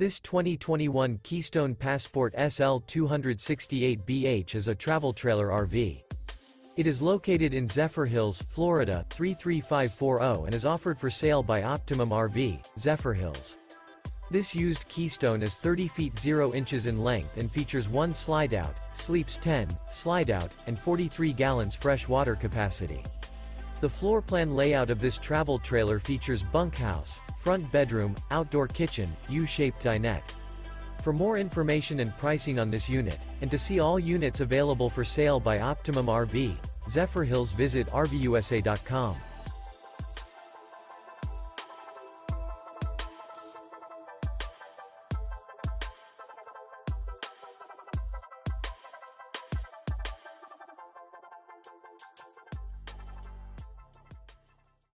This 2021 Keystone Passport SL268BH is a travel trailer RV. It is located in Zephyrhills, Florida, 33540 and is offered for sale by Optimum RV, Zephyrhills. This used Keystone is 30 feet 0 inches in length and features one slide-out, sleeps 10, slide-out, and 43 gallons fresh water capacity. The floor plan layout of this travel trailer features bunkhouse, front bedroom, outdoor kitchen, U-shaped dinette. For more information and pricing on this unit, and to see all units available for sale by Optimum RV, Zephyrhills visit RVUSA.com.